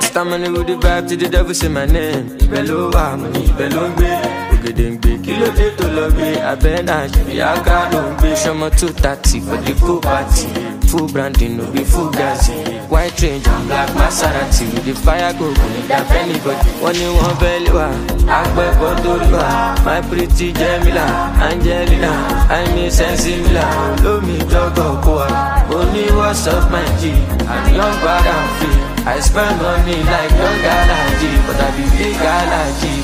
Stamina with the vibe to the devil say my name. Ibẹ̀ ló wà mo ní ibẹ̀ ló ń gbé. Ògèdèǹgbè kí ló dé tó lọ gbé? Abẹ́ náà for the full party. full branding, no be full dancing. White range and black Maserati with the fire go go. If anybody one in one belly wa, agbe bodoriwa. My pretty Jamila, Angelina, I miss Sensibila. Lomi jogo koa, only what's up my G. I'm young but I'm free. I spend money like young galaji, but I be big galaji.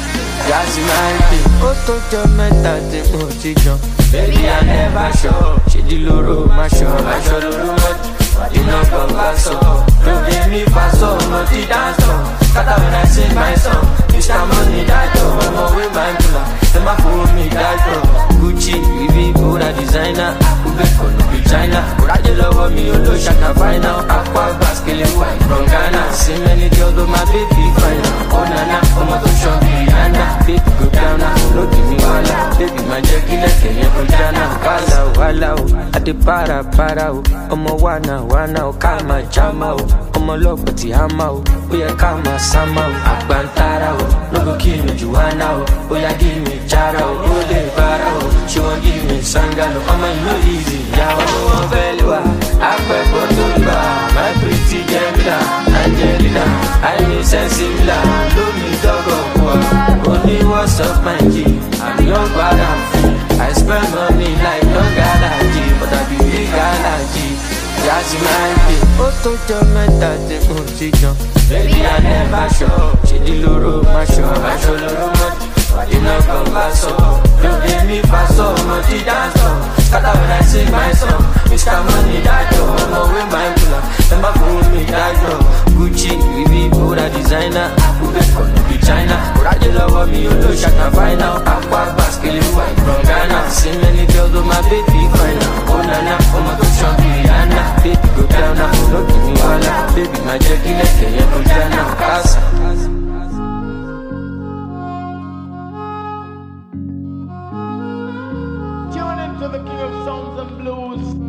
Máa ń pè. Ó tó jọ mẹ́ta tí mo ti jàn. Baby I never sure. Ṣé di lóró máa ṣọ? Aṣọ lóró mọ́tò. Iná kan bá sọ. Lóde mi fa sọ, mo ti dáńsọ̀. Kátà when I sing my song. Mr. Money dájọ́, ọmọ wé máa ń dùn. Ẹ má fowó mi dájọ́. Gucci, Louis, Bora designer. Ube kọ̀nà bí China. Kòrájẹ́ lọ́wọ́ mi ó ló ṣàkà fáínà. Apá gbàsíkèlè wà Ghana. See many girls but my baby fine. Oh nana, ọmọ tó ṣan Rihanna. Baby go down now, lódì ní wàhálà. Baby máa jẹ́ kí lẹ́kẹ̀ yẹn kó jáná. Wàhálà o, o, àti para para o. Ọmọ wàna wàna o, ká máa jáma o. Ọmọ tí a máa o, ó yẹ ká máa sáma o. Àgbàntara o, lógo kí mi Juwana o. Ó yá kí mi jára Sensibila. Lómi dọ́gọ̀ ó ní what's up my G? I'm young free. I spend money like young galaji, but I be big galaji. Yasi máa ń pè. Ó tó jọ mẹ́ta tí mo ti jàn. Baby I never sure. Ṣé di lóró ló ṣàkà fáínà. Apá gbàsíkèlè wà from Ghana. See many girls but my baby fine. Oh nana, ọmọ tó ṣan bí Rihanna. Baby go down now, lókè ní wàhálà. Baby máa jẹ́ kí lẹ́kẹ̀ yẹn kó jáná. Kásá. Tune into the King of Sounds and Blues.